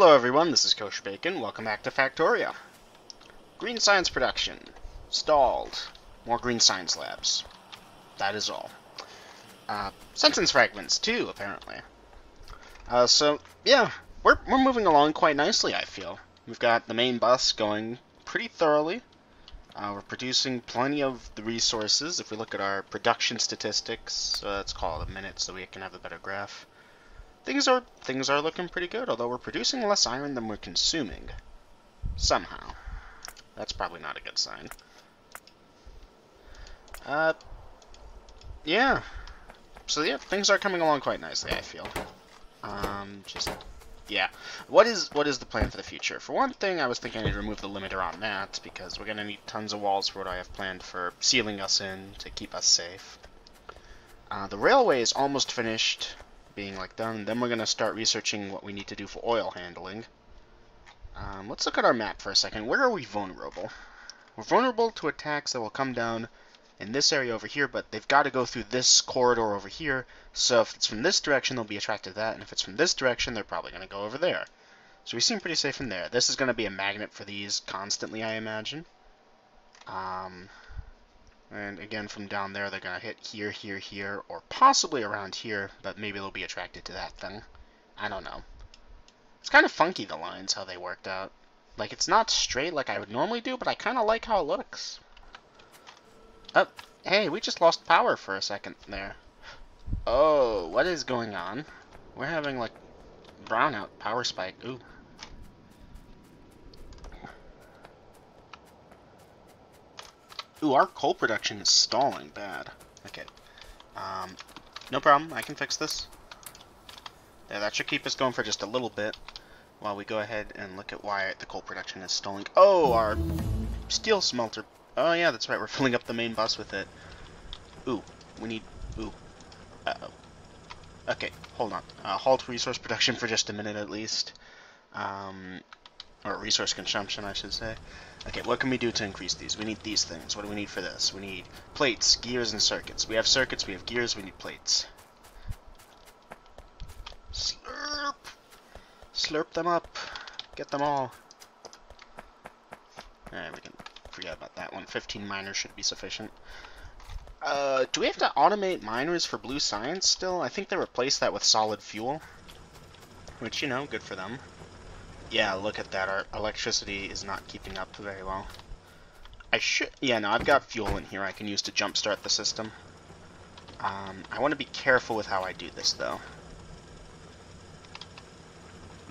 Hello everyone, this is Kosher Bacon. Welcome back to Factorio. Green Science production. Stalled. More Green Science labs. That is all. Uh, sentence fragments too, apparently. Uh, so, yeah, we're, we're moving along quite nicely, I feel. We've got the main bus going pretty thoroughly. Uh, we're producing plenty of the resources. If we look at our production statistics, uh, let's call it a minute so we can have a better graph. Things are things are looking pretty good, although we're producing less iron than we're consuming. Somehow. That's probably not a good sign. Uh, yeah. So yeah, things are coming along quite nicely, I feel. Um, just yeah. What is what is the plan for the future? For one thing, I was thinking I'd remove the limiter on that because we're gonna need tons of walls for what I have planned for sealing us in to keep us safe. Uh, the railway is almost finished being like done. Then we're gonna start researching what we need to do for oil handling. Um, let's look at our map for a second. Where are we vulnerable? We're vulnerable to attacks that will come down in this area over here, but they've got to go through this corridor over here. So if it's from this direction, they'll be attracted to that, and if it's from this direction, they're probably going to go over there. So we seem pretty safe in there. This is going to be a magnet for these constantly, I imagine. Um, and again, from down there, they're going to hit here, here, here, or possibly around here, but maybe they'll be attracted to that thing. I don't know. It's kind of funky, the lines, how they worked out. Like, it's not straight like I would normally do, but I kind of like how it looks. Oh, hey, we just lost power for a second there. Oh, what is going on? We're having, like, brownout power spike. Ooh. Ooh, our coal production is stalling bad. Okay. Um, no problem. I can fix this. Yeah, that should keep us going for just a little bit while we go ahead and look at why the coal production is stalling. Oh, our steel smelter. Oh, yeah, that's right. We're filling up the main bus with it. Ooh, we need... Ooh. Uh-oh. Okay, hold on. Uh, halt resource production for just a minute at least. Um, or resource consumption, I should say. Okay, what can we do to increase these? We need these things. What do we need for this? We need plates, gears, and circuits. We have circuits, we have gears, we need plates. Slurp! Slurp them up. Get them all. Alright, we can forget about that one. 15 miners should be sufficient. Uh, do we have to automate miners for blue science still? I think they replaced that with solid fuel. Which, you know, good for them. Yeah, look at that. Our electricity is not keeping up very well. I should... Yeah, no, I've got fuel in here I can use to jumpstart the system. Um, I want to be careful with how I do this, though.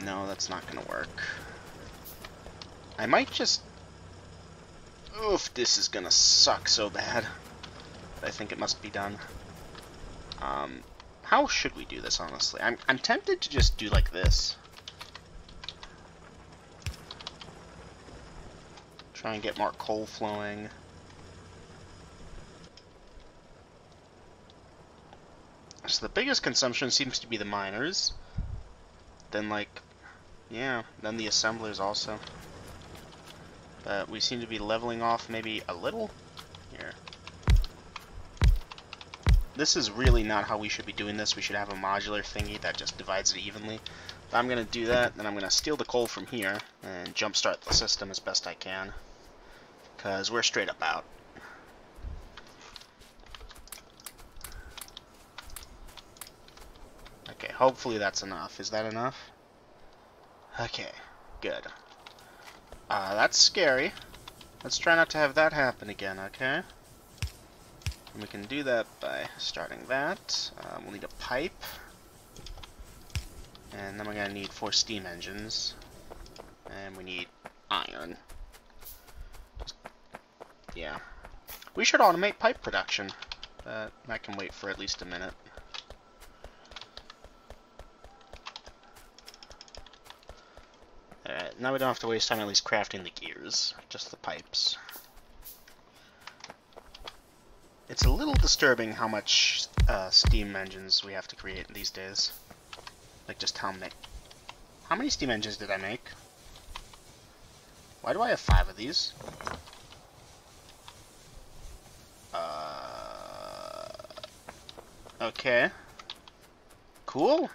No, that's not going to work. I might just... Oof, this is going to suck so bad. But I think it must be done. Um, how should we do this, honestly? I'm, I'm tempted to just do like this. Try and get more coal flowing. So the biggest consumption seems to be the miners. Then like, yeah, then the assemblers also. But we seem to be leveling off maybe a little. Here. This is really not how we should be doing this. We should have a modular thingy that just divides it evenly. But I'm going to do that, then I'm going to steal the coal from here and jumpstart the system as best I can. Because we're straight up out. Okay, hopefully that's enough. Is that enough? Okay, good. Uh, that's scary. Let's try not to have that happen again, okay? And we can do that by starting that. Um, we'll need a pipe. And then we're going to need four steam engines. And we need iron. Yeah. We should automate pipe production. But that can wait for at least a minute. Alright, now we don't have to waste time at least crafting the gears. Just the pipes. It's a little disturbing how much uh, steam engines we have to create these days. Like just how many... How many steam engines did I make? Why do I have five of these? Okay. Cool.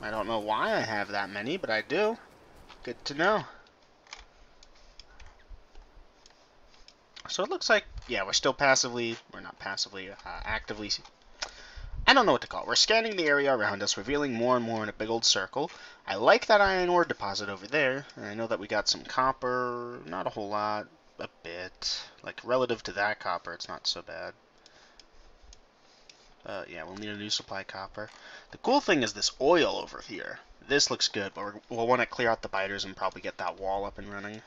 I don't know why I have that many, but I do. Good to know. So it looks like, yeah, we're still passively, we're not passively, uh, actively, I don't know what to call it. We're scanning the area around us, revealing more and more in a big old circle. I like that iron ore deposit over there, and I know that we got some copper, not a whole lot, a bit. Like, relative to that copper, it's not so bad. Uh, yeah, we'll need a new supply copper. The cool thing is this oil over here. This looks good, but we'll want to clear out the biters and probably get that wall up and running.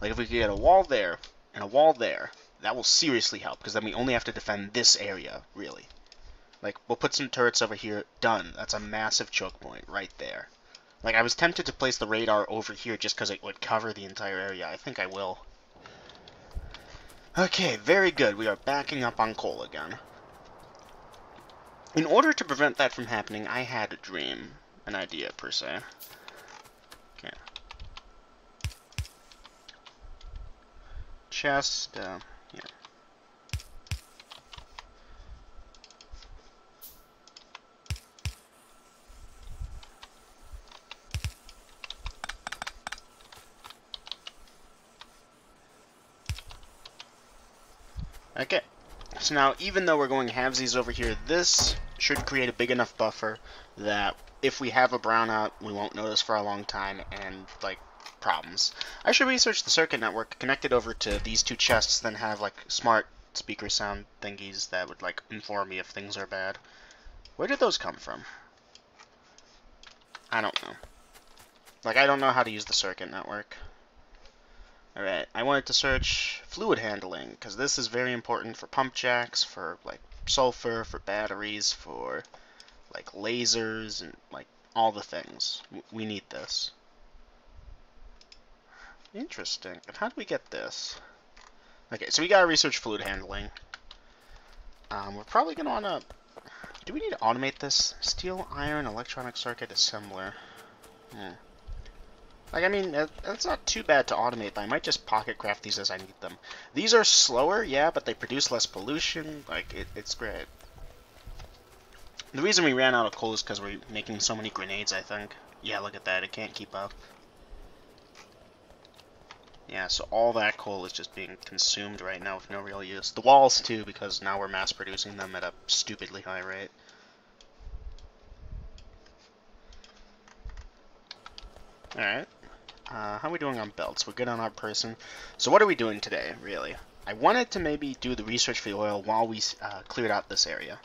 Like, if we could get a wall there and a wall there, that will seriously help, because then we only have to defend this area, really. Like, we'll put some turrets over here. Done. That's a massive choke point right there. Like, I was tempted to place the radar over here just because it would cover the entire area. I think I will. Okay, very good. We are backing up on coal again. In order to prevent that from happening, I had a dream. An idea, per se. Okay. Chest, uh, yeah. Okay. So now, even though we're going halvesies over here, this should create a big enough buffer that if we have a brownout, we won't notice for a long time and, like, problems. I should research the circuit network, connect it over to these two chests, then have, like, smart speaker sound thingies that would, like, inform me if things are bad. Where did those come from? I don't know. Like, I don't know how to use the circuit network. Alright, I wanted to search fluid handling, because this is very important for pump jacks, for, like, sulfur, for batteries, for like lasers, and like all the things. We need this. Interesting. And how do we get this? Okay, so we gotta research fluid handling. Um, we're probably gonna wanna... Do we need to automate this? Steel, iron, electronic circuit assembler. Hmm. Like, I mean, it's not too bad to automate, but I might just pocket craft these as I need them. These are slower, yeah, but they produce less pollution. Like, it, it's great. The reason we ran out of coal is because we're making so many grenades, I think. Yeah, look at that. It can't keep up. Yeah, so all that coal is just being consumed right now with no real use. The walls, too, because now we're mass producing them at a stupidly high rate. Alright. Uh, how are we doing on belts? We're good on our person. So what are we doing today, really? I wanted to maybe do the research for the oil while we uh, cleared out this area.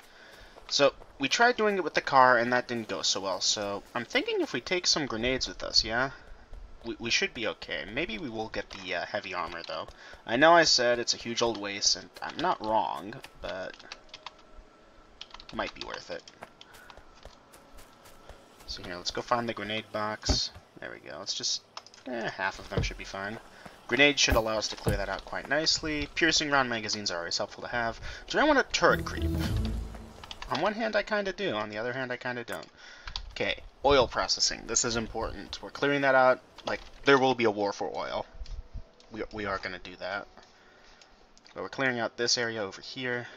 So we tried doing it with the car, and that didn't go so well. So I'm thinking if we take some grenades with us, yeah? We, we should be okay. Maybe we will get the uh, heavy armor, though. I know I said it's a huge old waste, and I'm not wrong, but might be worth it. So here, let's go find the grenade box. There we go. Let's just... Eh, half of them should be fine. Grenades should allow us to clear that out quite nicely. Piercing round magazines are always helpful to have. Do I want a turret creep? On one hand, I kind of do. On the other hand, I kind of don't. Okay, oil processing. This is important. We're clearing that out. Like, there will be a war for oil. We, we are going to do that. But we're clearing out this area over here.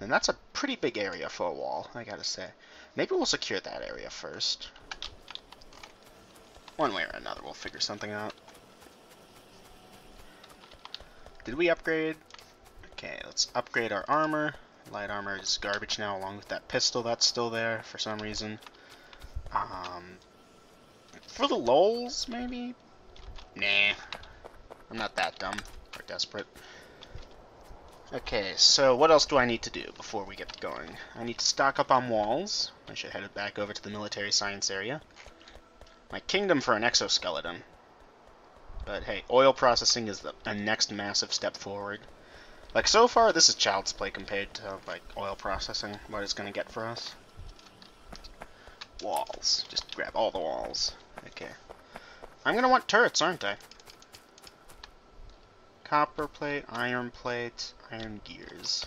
And that's a pretty big area for a wall, I gotta say. Maybe we'll secure that area first. One way or another, we'll figure something out. Did we upgrade? Okay, let's upgrade our armor. Light armor is garbage now, along with that pistol that's still there for some reason. Um, for the lulls, maybe? Nah. I'm not that dumb or desperate. Okay, so what else do I need to do before we get going? I need to stock up on walls. I should head back over to the military science area. My kingdom for an exoskeleton. But hey, oil processing is the next massive step forward. Like, so far, this is child's play compared to, like, oil processing, what it's to get for us. Walls. Just grab all the walls. Okay. I'm to want turrets, aren't I? Copper plate, iron plate, iron gears.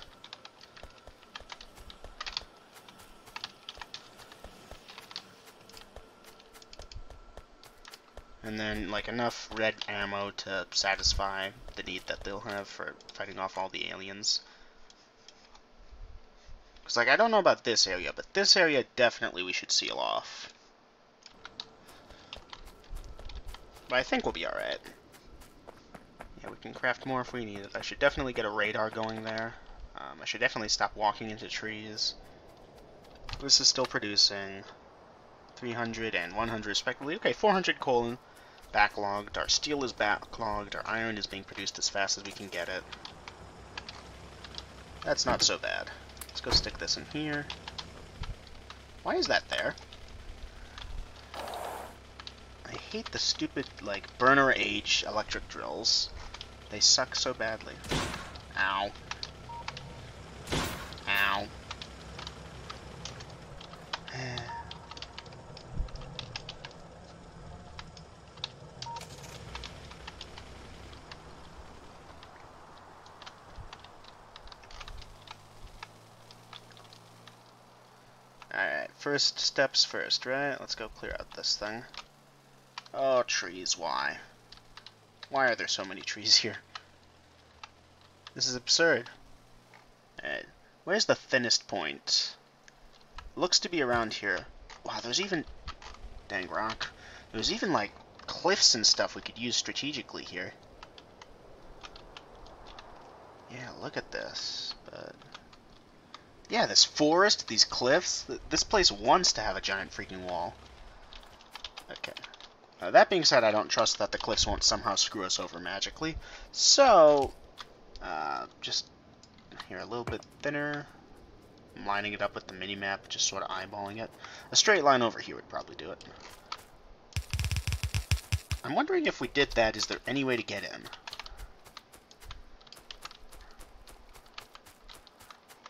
And then, like, enough red ammo to satisfy the need that they'll have for fighting off all the aliens. Because, like, I don't know about this area, but this area definitely we should seal off. But I think we'll be alright. Yeah, we can craft more if we need it. I should definitely get a radar going there. Um, I should definitely stop walking into trees. This is still producing 300 and 100 respectively. Okay, 400 coal backlogged. Our steel is backlogged. Our iron is being produced as fast as we can get it. That's not so bad. Let's go stick this in here. Why is that there? I hate the stupid, like, burner age electric drills. They suck so badly. Ow. Alright, first steps first, right? Let's go clear out this thing. Oh, trees, why? Why are there so many trees here? This is absurd. Right. Where's the thinnest point? Looks to be around here. Wow, there's even... Dang rock. There's even, like, cliffs and stuff we could use strategically here. Yeah, look at this. But... Yeah, this forest, these cliffs. This place wants to have a giant freaking wall. Okay. That being said, I don't trust that the cliffs won't somehow screw us over magically. So, uh, just here a little bit thinner. I'm lining it up with the mini-map, just sort of eyeballing it. A straight line over here would probably do it. I'm wondering if we did that, is there any way to get in?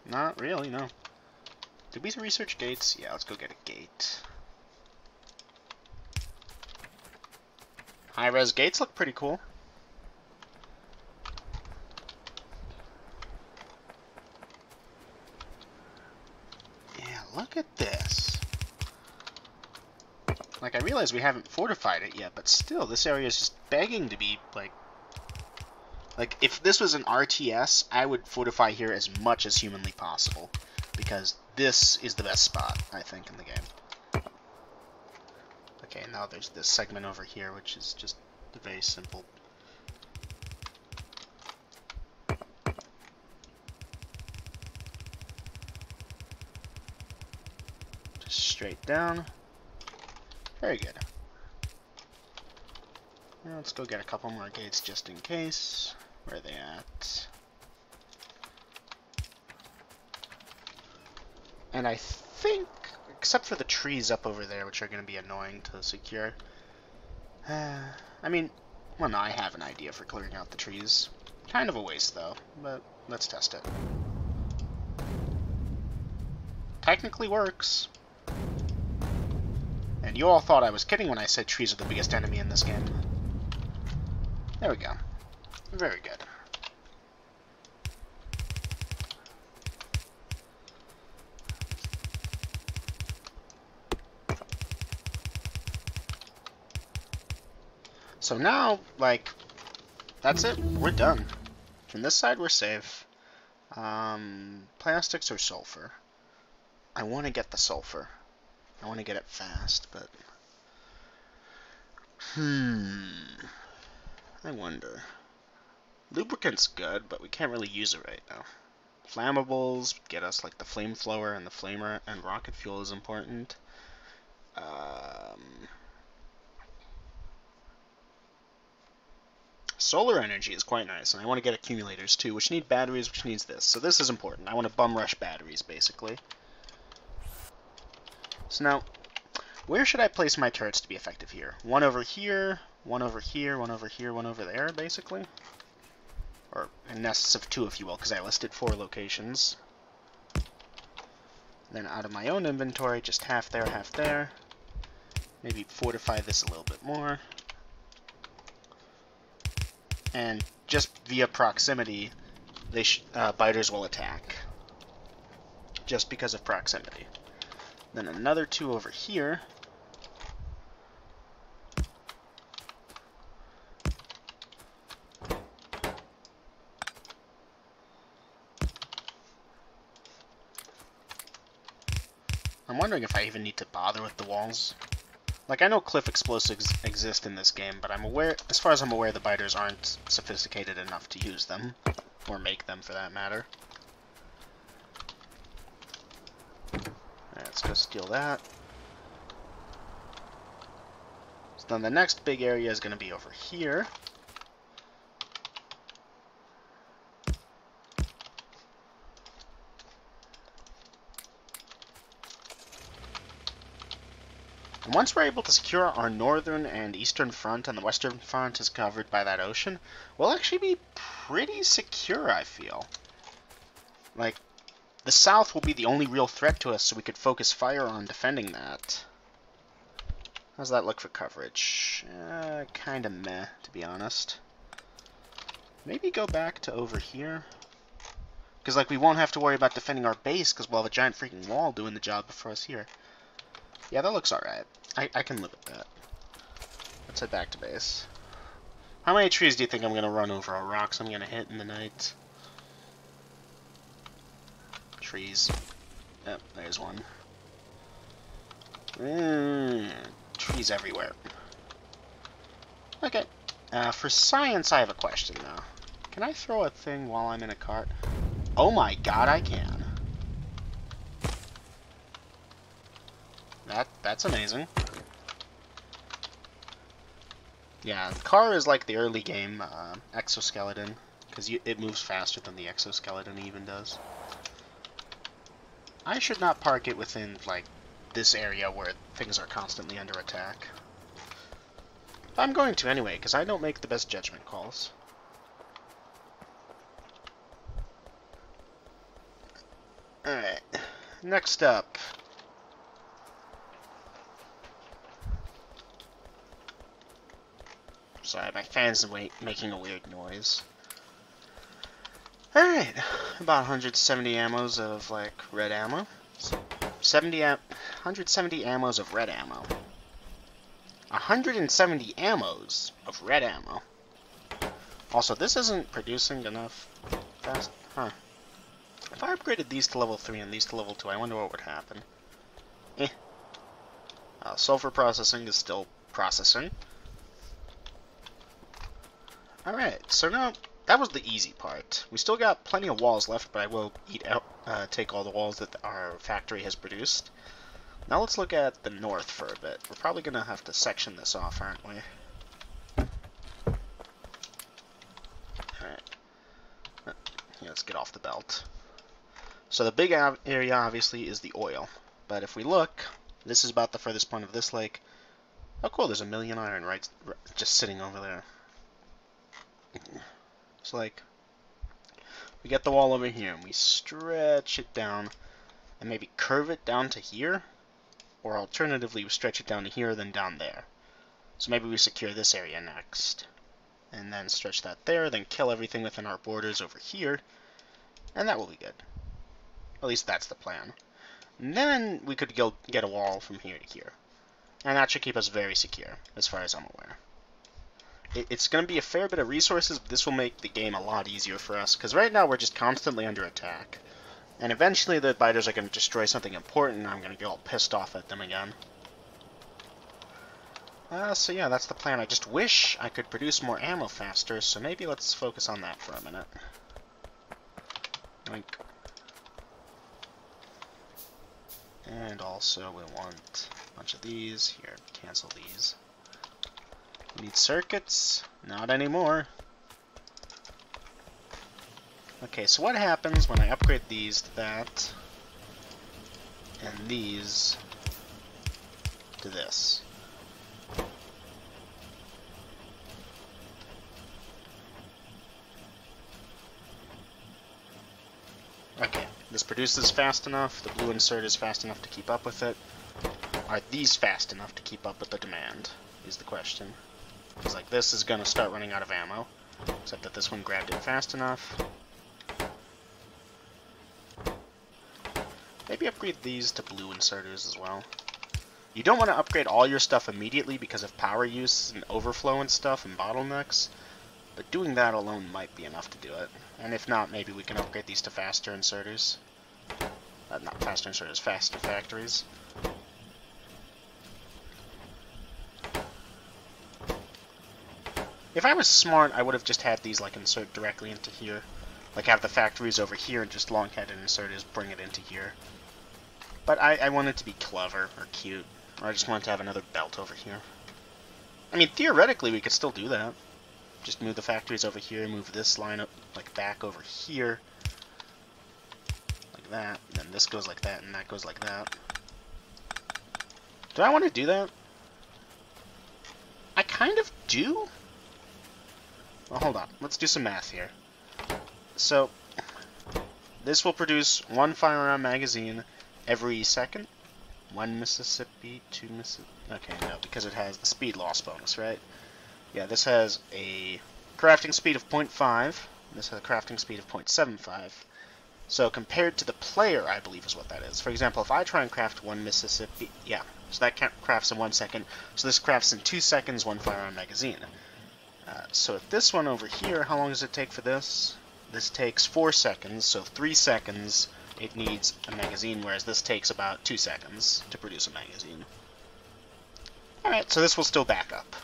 Not really, no. Did we some research gates? Yeah, let's go get a gate. High-res gates look pretty cool. Yeah, look at this. Like, I realize we haven't fortified it yet, but still, this area is just begging to be, like... Like, if this was an RTS, I would fortify here as much as humanly possible. Because this is the best spot, I think, in the game. Okay, now there's this segment over here, which is just very simple. Just straight down. Very good. Now let's go get a couple more gates just in case. Where are they at? And I think except for the trees up over there, which are going to be annoying to secure. Uh, I mean, well, no, I have an idea for clearing out the trees. Kind of a waste, though, but let's test it. Technically works. And you all thought I was kidding when I said trees are the biggest enemy in this game. There we go. Very good. So now, like, that's it. We're done. From this side, we're safe. Um, plastics or sulfur? I want to get the sulfur. I want to get it fast, but... Hmm... I wonder. Lubricant's good, but we can't really use it right now. Flammables get us like the flame flower and the flamer, and rocket fuel is important. Um, Solar energy is quite nice, and I want to get accumulators too, which need batteries, which needs this. So this is important. I want to bum rush batteries, basically. So now, where should I place my turrets to be effective here? One over here, one over here, one over here, one over there, basically? Or nests of two, if you will, because I listed four locations. Then out of my own inventory, just half there, half there. Maybe fortify this a little bit more and just via proximity, they uh, biters will attack. Just because of proximity. Then another two over here. Wondering if I even need to bother with the walls. Like, I know cliff explosives exist in this game, but I'm aware, as far as I'm aware, the biters aren't sophisticated enough to use them. Or make them, for that matter. Let's go steal that. So then the next big area is going to be over here. Once we're able to secure our northern and eastern front and the western front is covered by that ocean, we'll actually be pretty secure, I feel. Like, the south will be the only real threat to us, so we could focus fire on defending that. How's that look for coverage? Uh, kind of meh, to be honest. Maybe go back to over here. Because, like, we won't have to worry about defending our base, because we'll have a giant freaking wall doing the job for us here. Yeah, that looks alright. I, I can live with that. Let's head back to base. How many trees do you think I'm going to run over, or rocks I'm going to hit in the night? Trees. Yep, there's one. Mm, trees everywhere. Okay. Uh, for science, I have a question, though. Can I throw a thing while I'm in a cart? Oh my god, I can. That That's amazing. Yeah, car is like the early game uh, exoskeleton, because it moves faster than the exoskeleton even does. I should not park it within, like, this area where things are constantly under attack. But I'm going to anyway, because I don't make the best judgment calls. Alright, next up, Sorry, my fan's making a weird noise. Alright, about 170 ammos of, like, red ammo. 70 am 170 ammos of red ammo. 170 ammos of red ammo. Also, this isn't producing enough fast. Huh. If I upgraded these to level 3 and these to level 2, I wonder what would happen. Eh. Uh, sulfur processing is still processing. Alright, so now that was the easy part. We still got plenty of walls left, but I will eat out, uh, take all the walls that our factory has produced. Now let's look at the north for a bit. We're probably going to have to section this off, aren't we? Alright. Yeah, let's get off the belt. So the big area, obviously, is the oil. But if we look, this is about the furthest point of this lake. Oh, cool, there's a million iron right, just sitting over there. It's like we get the wall over here and we stretch it down and maybe curve it down to here or alternatively we stretch it down to here then down there. So maybe we secure this area next and then stretch that there, then kill everything within our borders over here and that will be good. At least that's the plan. And then we could get a wall from here to here. And that should keep us very secure, as far as I'm aware it's going to be a fair bit of resources, but this will make the game a lot easier for us, because right now we're just constantly under attack. And eventually the biters are going to destroy something important, and I'm going to get all pissed off at them again. Uh, so yeah, that's the plan. I just wish I could produce more ammo faster, so maybe let's focus on that for a minute. And also we want a bunch of these. Here, cancel these. Need circuits? Not anymore. Okay, so what happens when I upgrade these to that, and these to this? Okay, this produces fast enough, the blue insert is fast enough to keep up with it. Are these fast enough to keep up with the demand, is the question. Because like this is going to start running out of ammo. Except that this one grabbed it fast enough. Maybe upgrade these to blue inserters as well. You don't want to upgrade all your stuff immediately because of power use and overflow and stuff and bottlenecks. But doing that alone might be enough to do it. And if not, maybe we can upgrade these to faster inserters. Uh, not faster inserters, faster factories. If I was smart, I would have just had these like insert directly into here. Like have the factories over here and just long-handed inserters bring it into here. But I, I wanted to be clever or cute. Or I just wanted to have another belt over here. I mean, theoretically, we could still do that. Just move the factories over here, move this line up, like, back over here. Like that. And then this goes like that, and that goes like that. Do I want to do that? I kind of do. Well, hold on. Let's do some math here. So, this will produce one firearm magazine every second. One Mississippi, two Mississippi. Okay, no, because it has the speed loss bonus, right? Yeah, this has a crafting speed of 0.5. This has a crafting speed of 0.75. So compared to the player, I believe is what that is. For example, if I try and craft one Mississippi, yeah, so that crafts in one second. So this crafts in two seconds, one firearm magazine. Uh, so if this one over here, how long does it take for this? This takes four seconds, so three seconds it needs a magazine, whereas this takes about two seconds to produce a magazine. Alright, so this will still back up.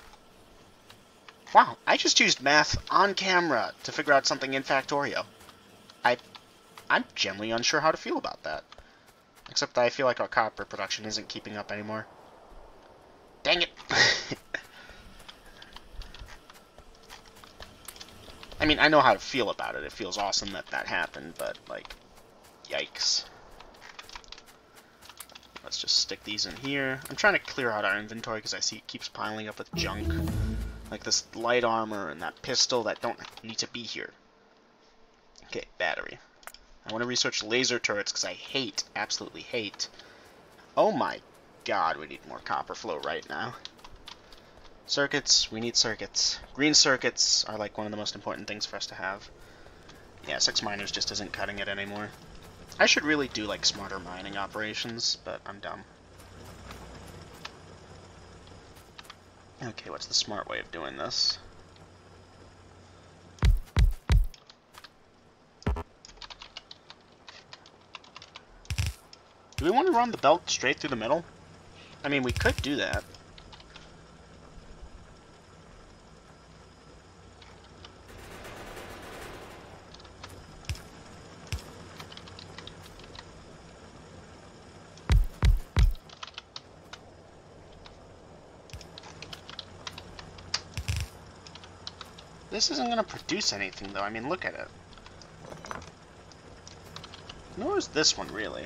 Wow, I just used math on camera to figure out something in Factorio. I, I'm generally unsure how to feel about that. Except that I feel like our copper production isn't keeping up anymore. Dang it! I mean, I know how to feel about it. It feels awesome that that happened, but, like, yikes. Let's just stick these in here. I'm trying to clear out our inventory because I see it keeps piling up with junk. Like this light armor and that pistol that don't need to be here. Okay, battery. I want to research laser turrets because I hate, absolutely hate. Oh my god, we need more copper flow right now. Circuits, we need circuits. Green circuits are like one of the most important things for us to have. Yeah, six miners just isn't cutting it anymore. I should really do like smarter mining operations, but I'm dumb. Okay, what's the smart way of doing this? Do we want to run the belt straight through the middle? I mean, we could do that. This isn't going to produce anything, though. I mean, look at it. Nor is this one, really.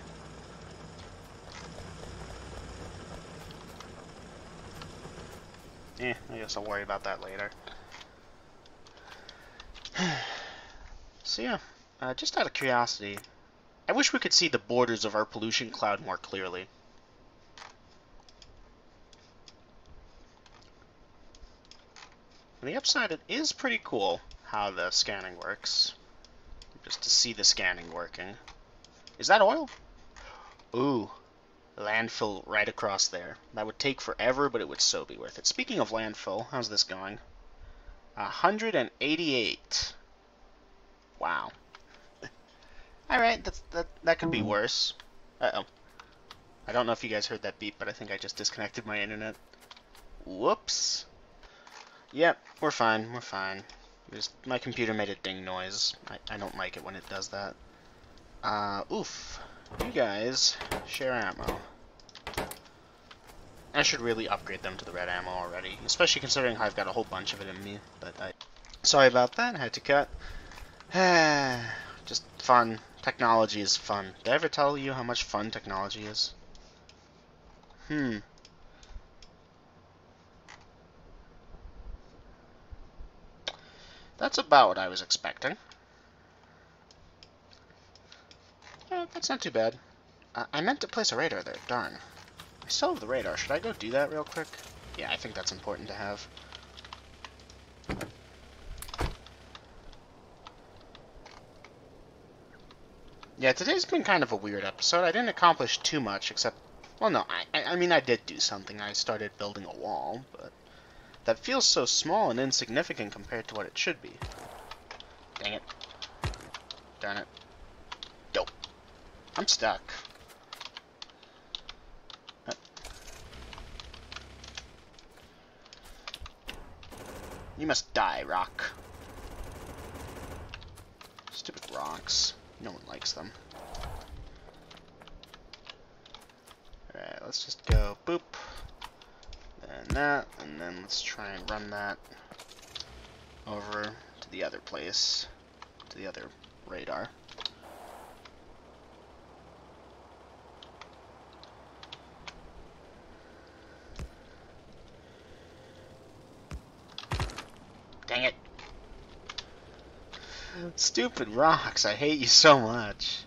Eh, I guess I'll worry about that later. so yeah, uh, just out of curiosity, I wish we could see the borders of our pollution cloud more clearly. On the upside, it is pretty cool how the scanning works. Just to see the scanning working. Is that oil? Ooh, landfill right across there. That would take forever, but it would so be worth it. Speaking of landfill, how's this going? 188. Wow. Alright, that, that could be hmm. worse. Uh-oh. I don't know if you guys heard that beep, but I think I just disconnected my internet. Whoops. Yep, we're fine, we're fine. Just, my computer made a ding noise. I, I don't like it when it does that. Uh, oof. You guys share ammo. I should really upgrade them to the red ammo already, especially considering I've got a whole bunch of it in me, but I... Sorry about that, I had to cut. Just fun. Technology is fun. Did I ever tell you how much fun technology is? Hmm. That's about what I was expecting. Eh, that's not too bad. Uh, I meant to place a radar there, darn. I still have the radar. Should I go do that real quick? Yeah, I think that's important to have. Yeah, today's been kind of a weird episode. I didn't accomplish too much, except... Well, no, I, I mean, I did do something. I started building a wall, but... That feels so small and insignificant compared to what it should be. Dang it. Darn it. Dope. I'm stuck. You must die, rock. Stupid rocks. No one likes them. Alright, let's just go boop. That, and then let's try and run that over to the other place, to the other radar. Dang it. Stupid rocks, I hate you so much.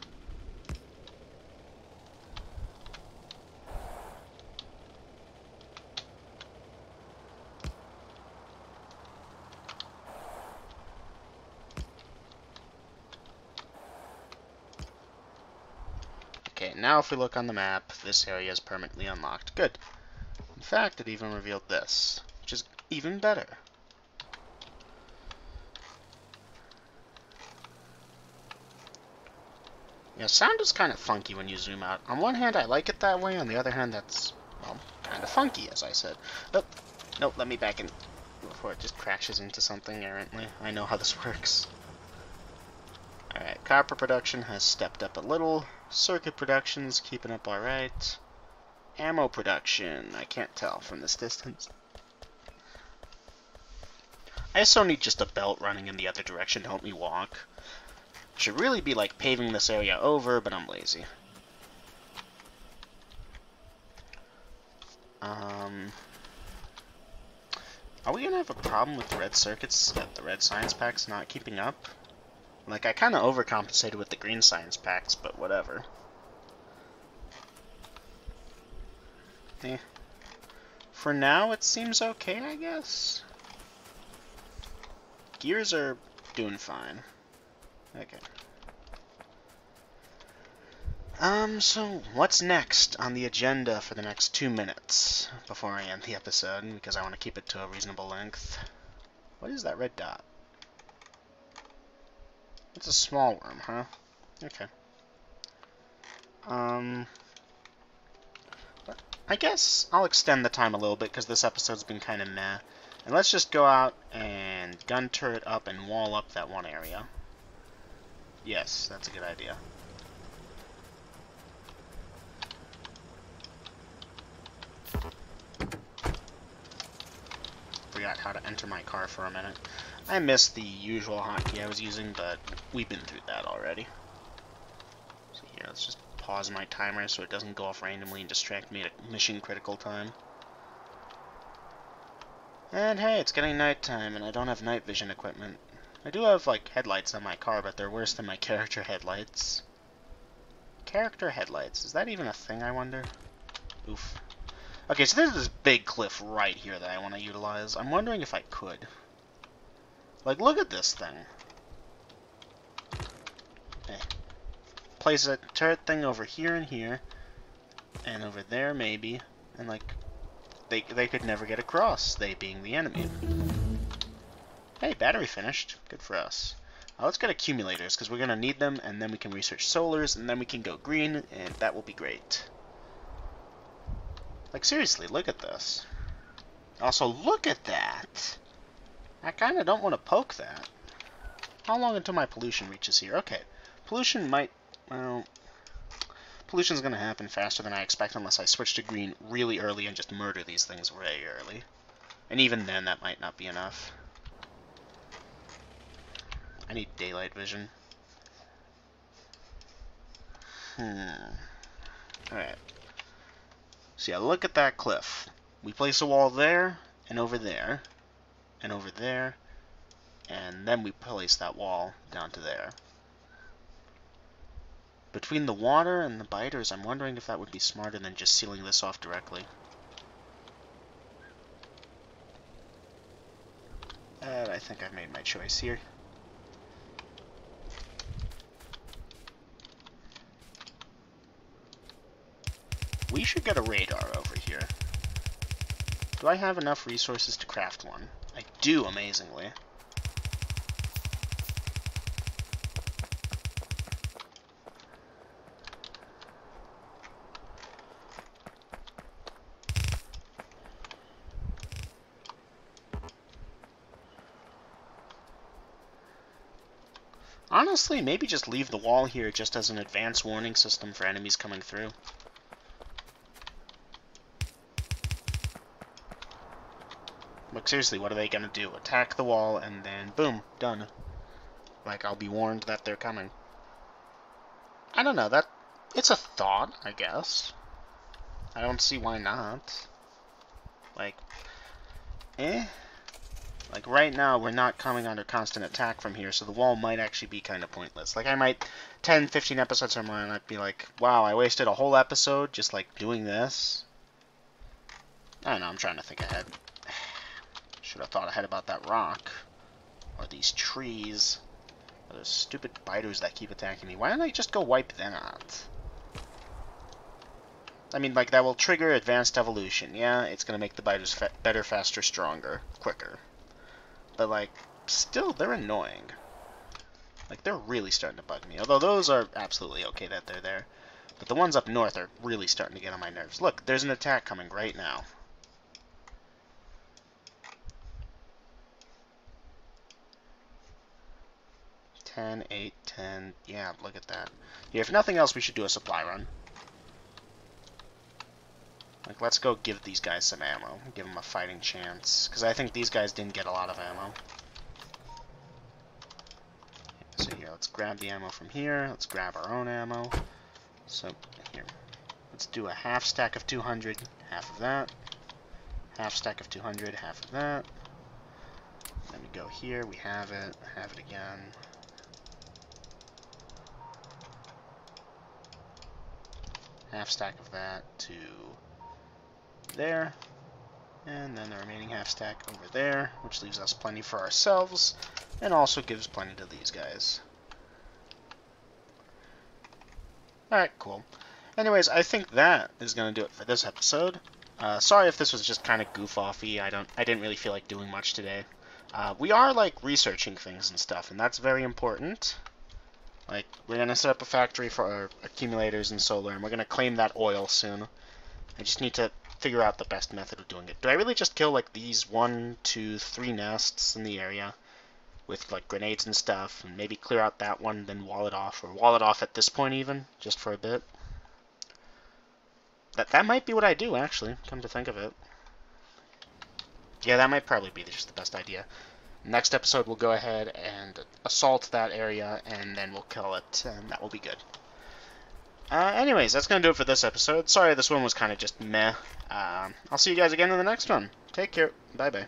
Now if we look on the map, this area is permanently unlocked. Good. In fact, it even revealed this, which is even better. Yeah, sound is kind of funky when you zoom out. On one hand, I like it that way. On the other hand, that's, well, kind of funky, as I said. Oh, nope, let me back in before it just crashes into something errantly. I know how this works. Copper production has stepped up a little. Circuit production's keeping up alright. Ammo production, I can't tell from this distance. I also need just a belt running in the other direction to help me walk. Should really be like paving this area over, but I'm lazy. Um, are we gonna have a problem with the red circuits, that the red science packs not keeping up? Like, I kind of overcompensated with the green science packs, but whatever. Eh. For now, it seems okay, I guess. Gears are doing fine. Okay. Um, so what's next on the agenda for the next two minutes before I end the episode, because I want to keep it to a reasonable length? What is that red dot? It's a small worm, huh? Okay. Um, I guess I'll extend the time a little bit because this episode's been kind of meh. And let's just go out and gun turret up and wall up that one area. Yes, that's a good idea. Forgot how to enter my car for a minute. I missed the usual hotkey I was using, but we've been through that already. So here, let's just pause my timer so it doesn't go off randomly and distract me at mission critical time. And hey, it's getting nighttime, and I don't have night vision equipment. I do have, like, headlights on my car, but they're worse than my character headlights. Character headlights. Is that even a thing, I wonder? Oof. Okay, so there's this big cliff right here that I want to utilize. I'm wondering if I could. Like, look at this thing. Okay. Place a turret thing over here and here. And over there, maybe. And, like, they, they could never get across, they being the enemy. Hey, battery finished. Good for us. Uh, let's get accumulators, because we're going to need them, and then we can research solars, and then we can go green, and that will be great. Like, seriously, look at this. Also, look at that! I kind of don't want to poke that. How long until my pollution reaches here? Okay, pollution might, well, pollution's going to happen faster than I expect unless I switch to green really early and just murder these things way early. And even then, that might not be enough. I need daylight vision. Hmm. Alright. So yeah, look at that cliff. We place a wall there, and over there, and over there, and then we place that wall down to there. Between the water and the biters, I'm wondering if that would be smarter than just sealing this off directly. And I think I've made my choice here. We should get a radar over here. Do I have enough resources to craft one? I do, amazingly. Honestly, maybe just leave the wall here just as an advance warning system for enemies coming through. Seriously, what are they gonna do? Attack the wall, and then, boom, done. Like, I'll be warned that they're coming. I don't know, that... It's a thought, I guess. I don't see why not. Like, eh? Like, right now, we're not coming under constant attack from here, so the wall might actually be kind of pointless. Like, I might, 10, 15 episodes from now, and I'd be like, wow, I wasted a whole episode just, like, doing this. I don't know, I'm trying to think ahead. Should have thought ahead about that rock. Or these trees. Or those stupid biters that keep attacking me. Why don't I just go wipe them out? I mean, like, that will trigger advanced evolution. Yeah, it's going to make the biters fa better, faster, stronger, quicker. But, like, still, they're annoying. Like, they're really starting to bug me. Although those are absolutely okay that they're there. But the ones up north are really starting to get on my nerves. Look, there's an attack coming right now. 10, 8, 10. Yeah, look at that. Yeah, if nothing else, we should do a supply run. Like, let's go give these guys some ammo. Give them a fighting chance. Because I think these guys didn't get a lot of ammo. So here, let's grab the ammo from here. Let's grab our own ammo. So, here. Let's do a half stack of 200, half of that. Half stack of 200, half of that. Then we go here, we have it, have it again. Half stack of that to there, and then the remaining half stack over there, which leaves us plenty for ourselves, and also gives plenty to these guys. Alright, cool. Anyways, I think that is going to do it for this episode. Uh, sorry if this was just kind of goof-offy. I don't, I didn't really feel like doing much today. Uh, we are like researching things and stuff, and that's very important. Like, we're to set up a factory for our accumulators and solar, and we're to claim that oil soon. I just need to figure out the best method of doing it. Do I really just kill, like, these one, two, three nests in the area with, like, grenades and stuff, and maybe clear out that one, then wall it off, or wall it off at this point even, just for a bit? That, that might be what I do, actually, come to think of it. Yeah, that might probably be just the best idea. Next episode, we'll go ahead and assault that area, and then we'll kill it, and that will be good. Uh, anyways, that's going to do it for this episode. Sorry this one was kind of just meh. Um, I'll see you guys again in the next one. Take care. Bye-bye.